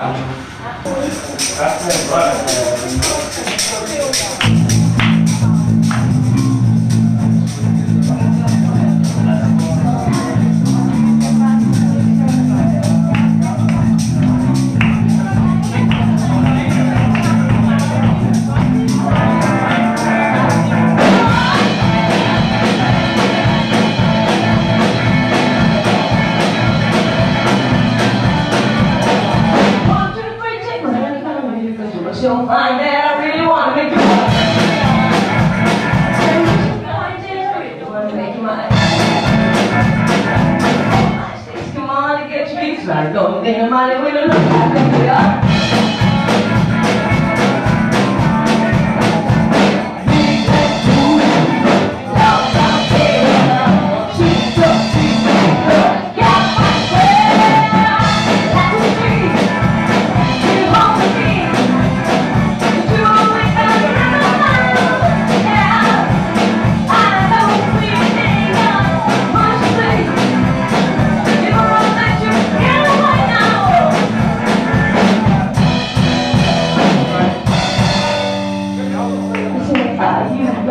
啊，来，再转，来，来，来，you'll find that I really wanna make you I mine. Come on and get your kicks right. Don't think of money when you look like we are.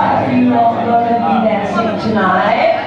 I you all going to be dancing tonight.